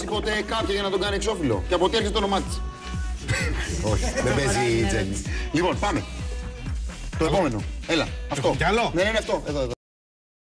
ποτέ κάποια για να τον κάνει εξώφυλλο. Και από τι έρχεται το όνομά της. Όχι, δεν παίζει η Τζέννη. Λοιπόν, πάμε. Το επόμενο. Έλα. Αυτό. κι άλλο; ναι, ναι, ναι, αυτό. Εδώ, εδώ.